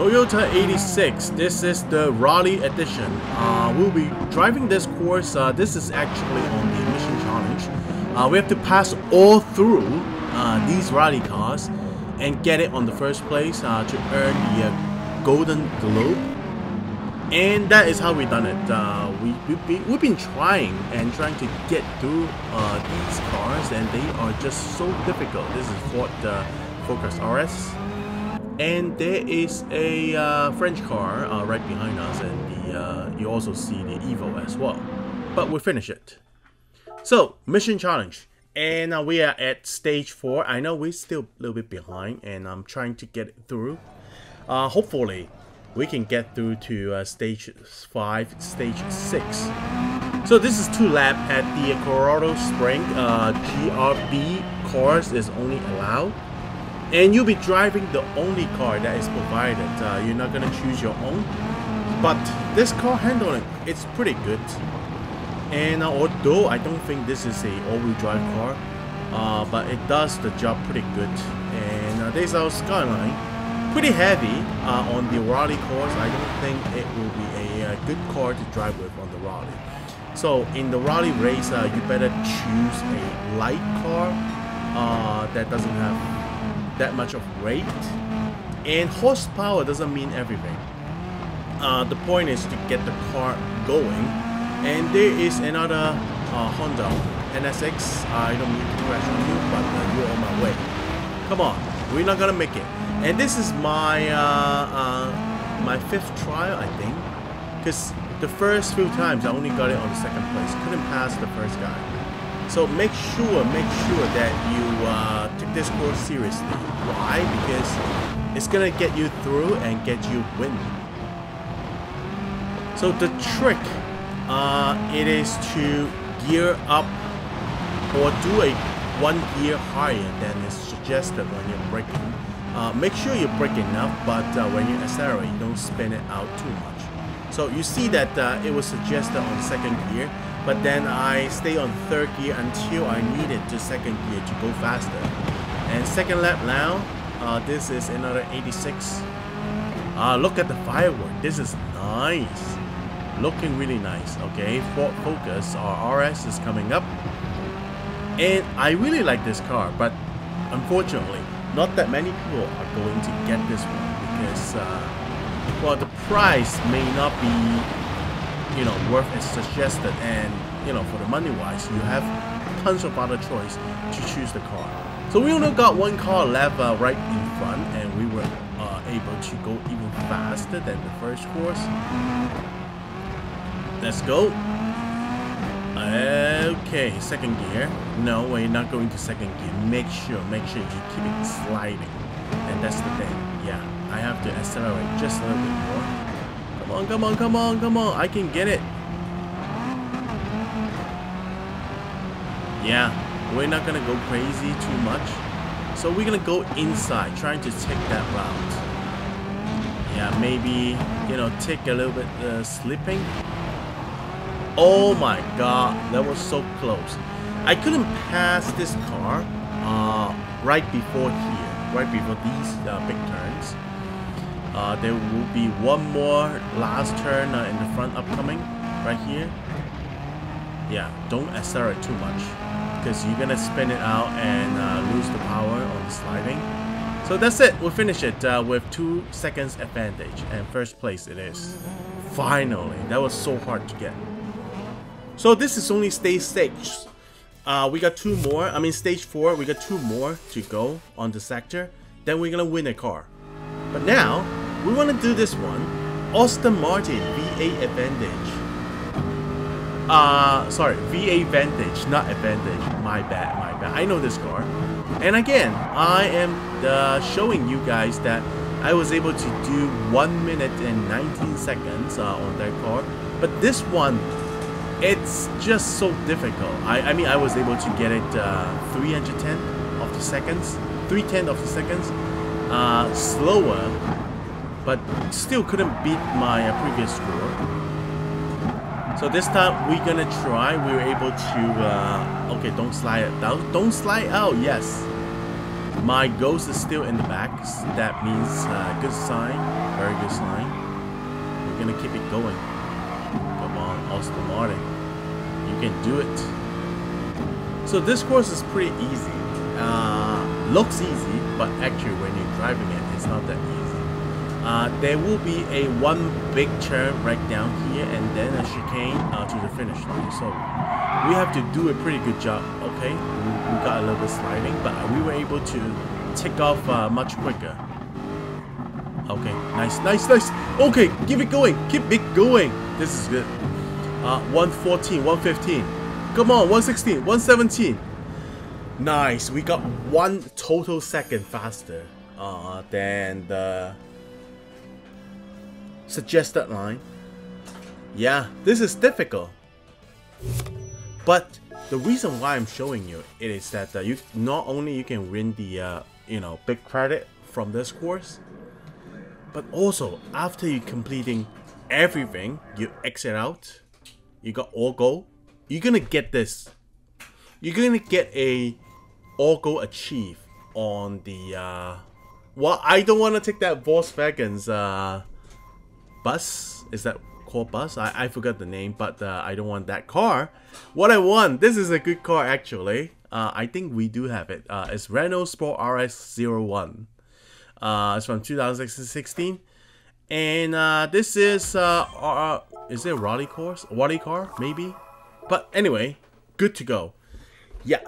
Toyota 86, this is the rally edition. Uh, we'll be driving this course, uh, this is actually on the mission challenge. Uh, we have to pass all through uh, these rally cars and get it on the first place uh, to earn the uh, Golden Globe. And that is how we done it. We, we, we've been trying and trying to get through these cars and they are just so difficult. This is Ford Focus RS and there is a uh, French car uh, right behind us and the, uh, you also see the Evo as well. But we finish it. So, mission challenge. And uh, we are at stage 4. I know we're still a little bit behind and I'm trying to get through. Uh, hopefully, we can get through to uh, stage 5, stage 6. So this is two lap at the Colorado Spring. GRB course is only allowed and you'll be driving the only car that is provided. Uh, you're not gonna choose your own. But this car handling it's pretty good. And uh, although I don't think this is a all-wheel drive car uh, but it does the job pretty good. And uh, there's our Skyline. Pretty heavy uh, on the rally course I don't think it will be a, a, uh, good car to drive with on the rally. so in the rally race you better choose a light car that doesn't have that much of weight. And horsepower doesn't mean everything. Uh, the point is to get the car going. And there is another uh, Honda NSX. I don't mean to crash on you, but uh, you're on my way. Come on, we're not gonna make it. And this is my uh, uh, my fifth trial, I think. Because the first few times I only got it on the second place. Couldn't pass the first guy. So make sure, make sure that you uh, take this course seriously. Why? Because it's gonna get you through and get you win. So the trick, uh, it is to gear up or do a one gear higher than is suggested when you're braking. Uh, make sure you brake enough, but uh, when you accelerate, don't spin it out too much. So you see that uh, it was suggested on second gear, but then I stay on third gear until I needed to second gear to go faster. And second lap now, uh, this is another 86. Uh, look at the firework, this is nice. Looking really nice, okay? Ford Focus, our RS is coming up. And I really like this car, but unfortunately, not that many people are going to get this one because, uh, well, the price may not be you know worth as suggested. And you know for the money wise you have tons of other choice to choose the car. So we only got one car left uh, right in front and we were uh, able to go even faster than the first course. Let's go. Okay second gear. No we're not going to second gear. Make sure make sure you keep it sliding. And that's the thing. Yeah I have to accelerate just a little bit more Come on, come on, come on, come on. I can get it. Yeah, we're not gonna go crazy too much. So we're gonna go inside, trying to take that route. Yeah, maybe, you know, take a little bit uh, slipping. Oh my god, that was so close. I couldn't pass this car uh, right before here, right before these uh, big turns. Uh, there will be one more last turn uh, in the front upcoming right here. Yeah, don't accelerate too much because you're gonna spin it out and uh, lose the power on the sliding. So that's it. We'll finish it uh, with two seconds advantage and first place it is. Finally, that was so hard to get. So this is only stage six. Uh, we got two more. I mean stage four. We got two more to go on the sector. Then we're gonna win a car. But now we want to do this one. Aston Martin V8 Advantage. Uh, sorry, V8 Vantage, not Advantage. My bad, my bad. I know this car. And again, I am uh, showing you guys that I was able to do 1 minute and 19 seconds uh, on that car. But this one, it's just so difficult. I, I mean, I was able to get it uh, 310 of the seconds, 310 of the seconds, uh, slower but still couldn't beat my previous score. So this time we're gonna try. We were able to. Uh, okay, don't slide down. Don't slide out. Yes. My ghost is still in the back. that means uh, good sign. very good sign. We're gonna keep it going. Come on, Aston Martin. You can do it. So this course is pretty easy. Uh, looks easy, but actually when you're driving it, it's not that easy. Uh, there will be a one big turn right down here and then a chicane uh, to the finish line. So we have to do a pretty good job, okay? We, we got a little bit sliding, but we were able to take off uh, much quicker. Okay, nice, nice, nice. Okay, keep it going, keep it going. This is good. Uh, 114, 115. Come on, 116, 117. Nice, we got one total second faster uh, than the suggested line. Yeah, this is difficult. But the reason why I'm showing you it is that uh, you not only you can win the uh, you know big credit from this course, but also after you completing everything, you exit out, you got all goal, you're gonna get this. You're gonna get a all goal achieve on the uh, well I don't want to take that Volkswagen's uh, bus. Is that called bus? I, I forgot the name, but uh, I don't want that car. What I want, this is a good car actually. Uh, I think we do have it. Uh, it's Renault Sport RS01. Uh, it's from 2016. And uh, this is, uh, uh, is it a rally course? Rally car, maybe? But anyway, good to go. Yeah.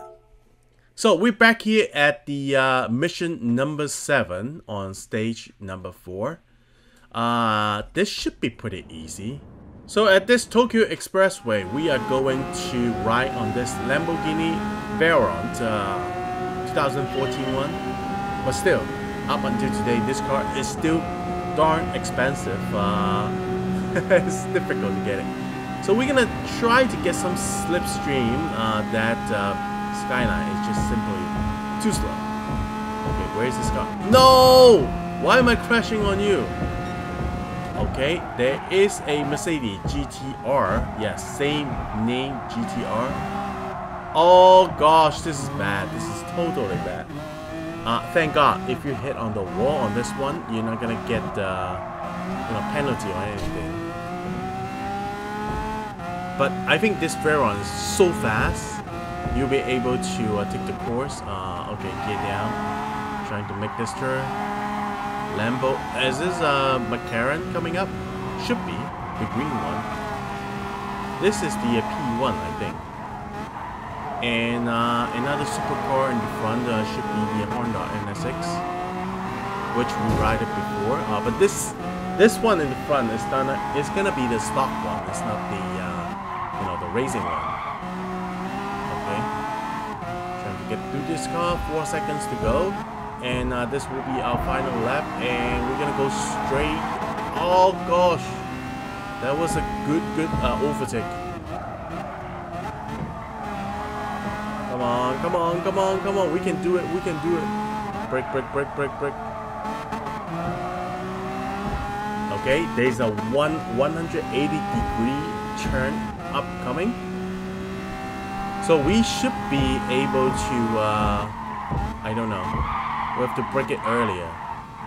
So we're back here at the uh, mission number 7 on stage number 4. Uh, this should be pretty easy. So at this Tokyo Expressway, we are going to ride on this Lamborghini Veyron uh, 2014 one. But still, up until today, this car is still darn expensive. Uh, it's difficult to get it. So we're gonna try to get some slipstream uh, that uh, Skyline is just simply too slow. Okay, where is this car? No! Why am I crashing on you? Okay, there is a Mercedes GTR. Yes, same name GTR. Oh gosh, this is bad. This is totally bad. Uh, thank God, if you hit on the wall on this one, you're not gonna get uh, you know penalty or anything. But I think this Veyron is so fast, you'll be able to uh, take the course. Uh, okay, get down. Trying to make this turn. Lambo. As is this a uh, McLaren coming up? Should be. The green one. This is the uh, P1, I think. And uh, another supercar in the front uh, should be the Honda NSX, which we ride it before. Uh, but this this one in the front is gonna is gonna be the stock one. It's not the uh, you know the racing one. Okay. Trying to get through this car. Four seconds to go and uh, this will be our final lap and we're gonna go straight. Oh gosh. That was a good good uh, overtake. Come on come on come on come on. We can do it we can do it. Brake brake brake brake brake. Okay there's a one 180 degree turn upcoming. So we should be able to uh, I don't know we have to brake it earlier.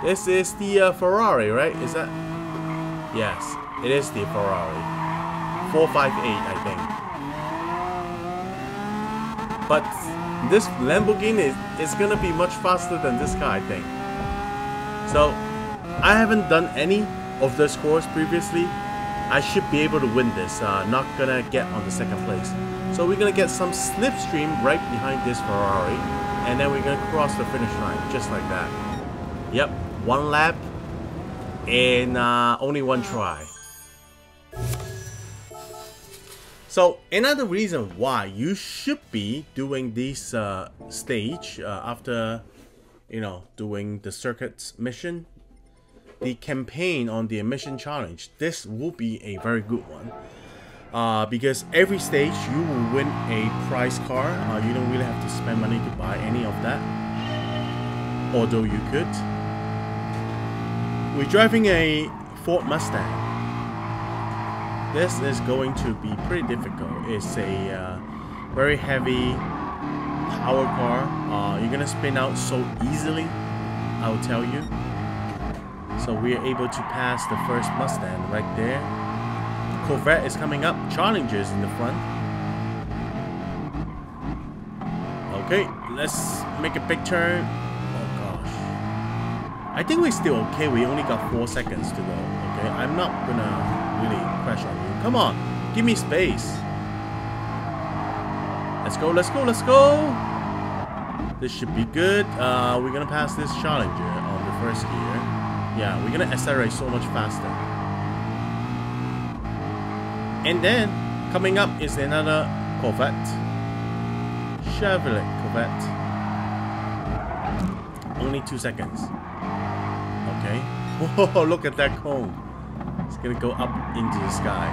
This is the uh, Ferrari, right? Is that? Yes, it is the Ferrari. 458, I think. But this Lamborghini is, is gonna be much faster than this car, I think. So, I haven't done any of this course previously. I should be able to win this. Uh, not gonna get on the second place. So we're gonna get some slipstream right behind this Ferrari and then we're gonna cross the finish line just like that. Yep one lap and uh, only one try. So another reason why you should be doing this uh, stage uh, after you know doing the circuits mission the campaign on the mission challenge this will be a very good one uh, because every stage you will win a prize car. Uh, you don't really have to spend money to buy any of that, although you could. We're driving a Ford Mustang. This is going to be pretty difficult. It's a uh, very heavy power car. Uh, you're gonna spin out so easily, I'll tell you. So we are able to pass the first Mustang right there. Corvette is coming up. Challengers in the front. Okay, let's make a big turn. Oh gosh. I think we're still okay. We only got four seconds to go. Okay, I'm not gonna really crash on you. Come on, give me space. Let's go, let's go, let's go. This should be good. Uh, we're gonna pass this Challenger on the first gear. Yeah, we're gonna accelerate so much faster. And then, coming up is another Corvette. Chevrolet Corvette. Only two seconds. Okay. Whoa, look at that cone. It's gonna go up into the sky.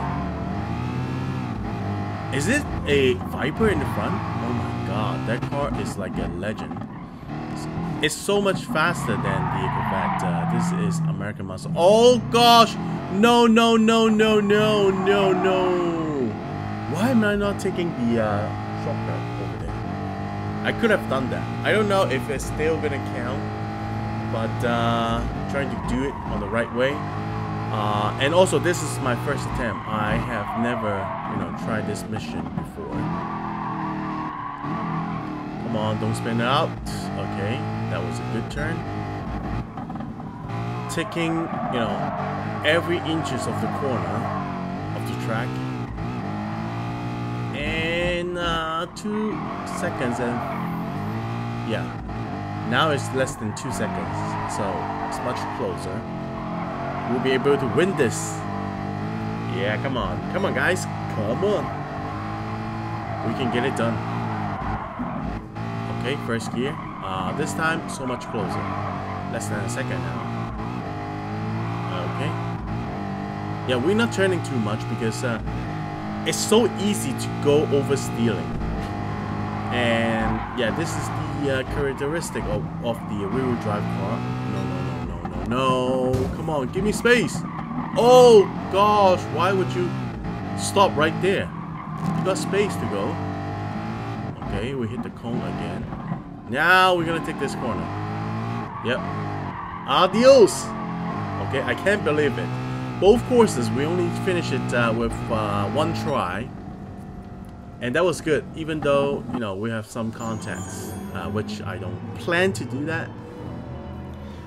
Is it a Viper in the front? Oh my god, that car is like a legend. It's so much faster than the Corvette. Uh, this is American Muscle. Oh gosh! No, no, no, no, no, no, no. Why am I not taking the uh, shortcut over there? I could have done that. I don't know if it's still gonna count, but uh, trying to do it on the right way. Uh, and also, this is my first attempt. I have never, you know, tried this mission before. Come on, don't spin out. Okay, that was a good turn. Taking, you know, every inches of the corner of the track. And uh, two seconds and yeah. Now it's less than two seconds, so it's much closer. We'll be able to win this. Yeah, come on. Come on, guys. Come on. We can get it done. Okay, first gear. Uh, this time, so much closer. Less than a second now. Yeah, we're not turning too much because uh, it's so easy to go over stealing. And yeah, this is the uh, characteristic of, of the rear-wheel drive car. No, no, no, no, no, no. Come on, give me space. Oh, gosh. Why would you stop right there? You got space to go. Okay, we hit the cone again. Now we're to take this corner. Yep. Adios. Okay, I can't believe it. Both courses, we only finished it uh, with uh, one try. And that was good, even though, you know, we have some contacts, uh, which I don't plan to do that.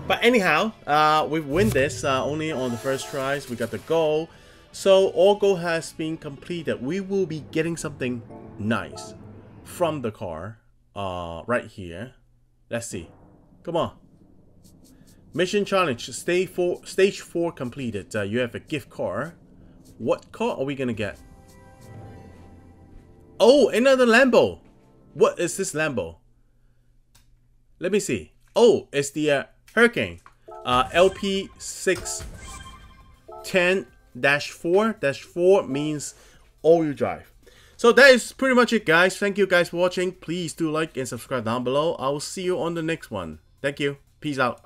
But anyhow, uh, we win this uh, only on the first tries. We got the goal. So all goal has been completed. We will be getting something nice from the car uh, right here. Let's see. Come on. Mission challenge. Stage four, stage four completed. Uh, you have a gift card. What car are we gonna get? Oh, another Lambo. What is this Lambo? Let me see. Oh, it's the uh, Huracán. Uh, LP610-4. Dash 4 means all-wheel drive. So that is pretty much it, guys. Thank you guys for watching. Please do like and subscribe down below. I will see you on the next one. Thank you. Peace out.